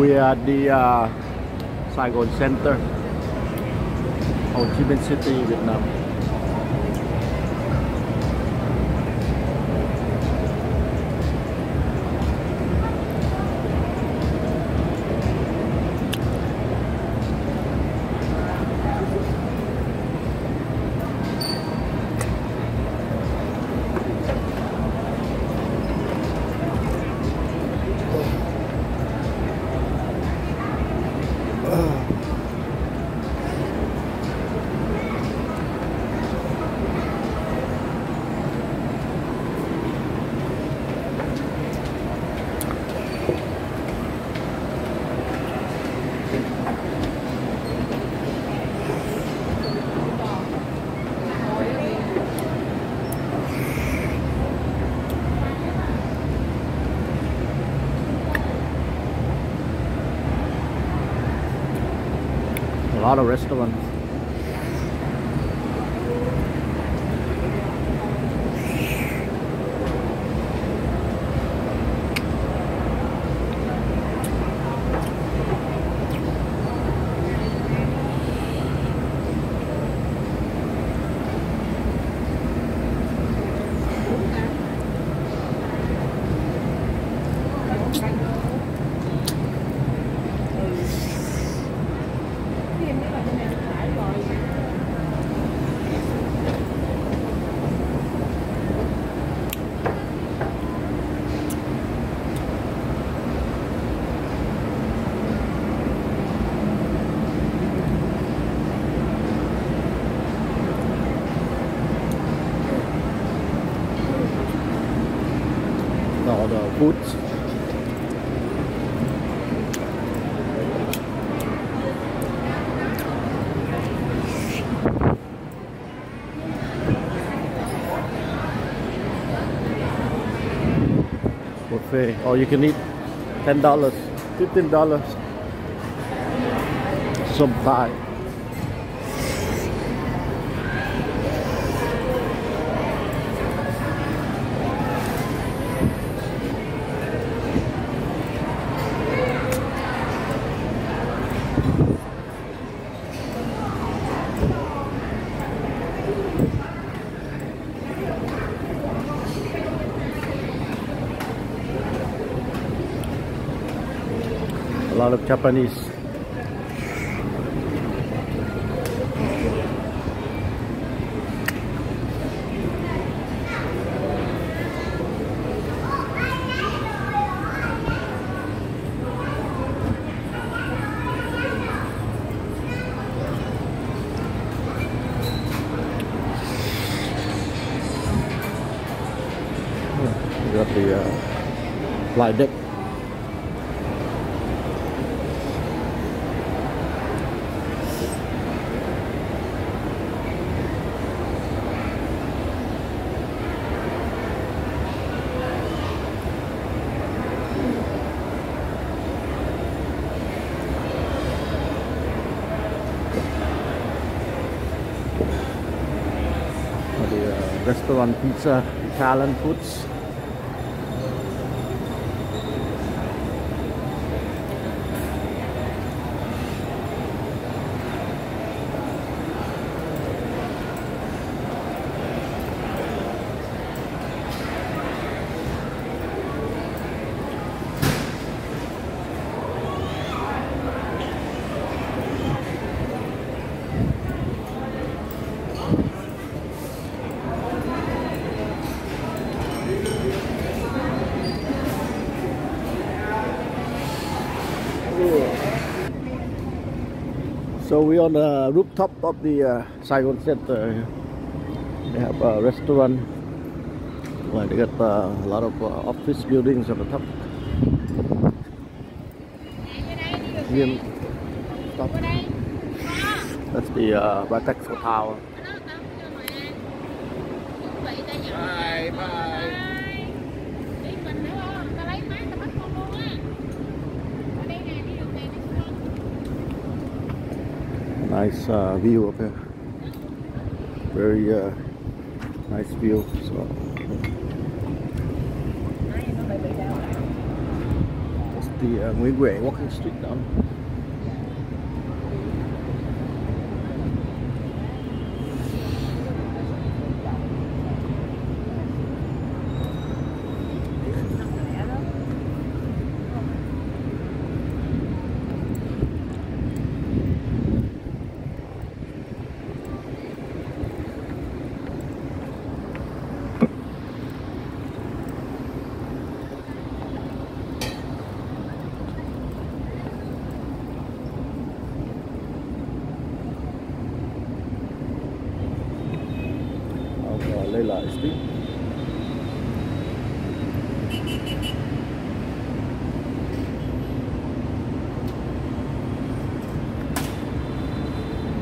We are at the uh, Saigon Centre, Ho Chi Minh City, Vietnam. Lot of restaurants. The. Buffet. Or you can eat ten dollars, fifteen dollars. Some Thai. Lot of Japanese. Got the uh, deck. the uh, restaurant pizza Italian foods. So we're on the rooftop of the uh, Saigon Centre. They have a restaurant. Well, they got uh, a lot of uh, office buildings on the top. Nghiêm top. That's the uh, Bitexco Tower. Bye bye. Nice uh, view up here. Very uh, nice view. So just the uh, Huệ walking street down. ela este.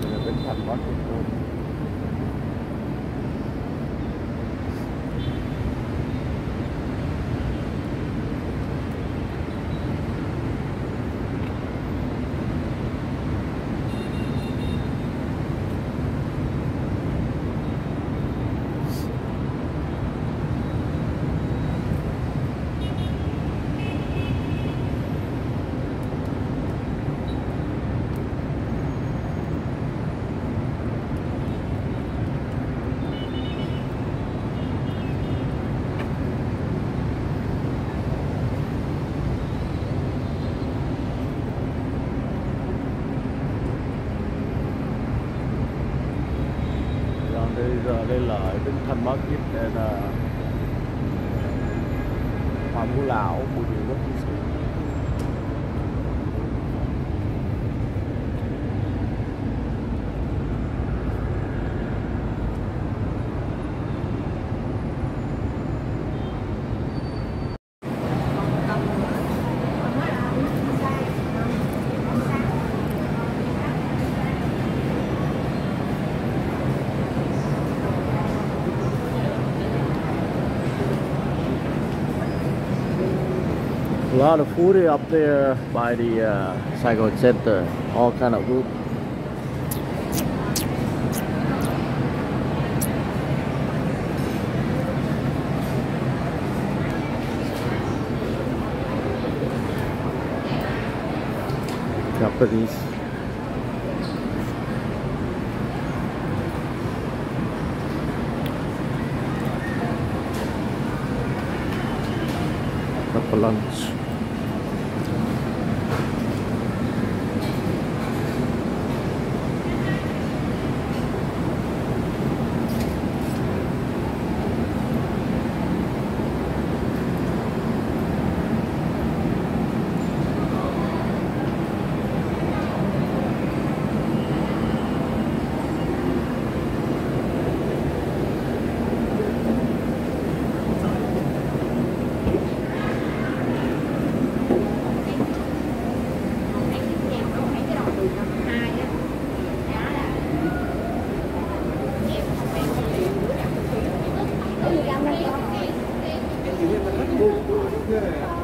Wenn der Windpark mag, là Bến lot of food up there by the uh, Center, all kind of food. Japanese. for lunch. Á.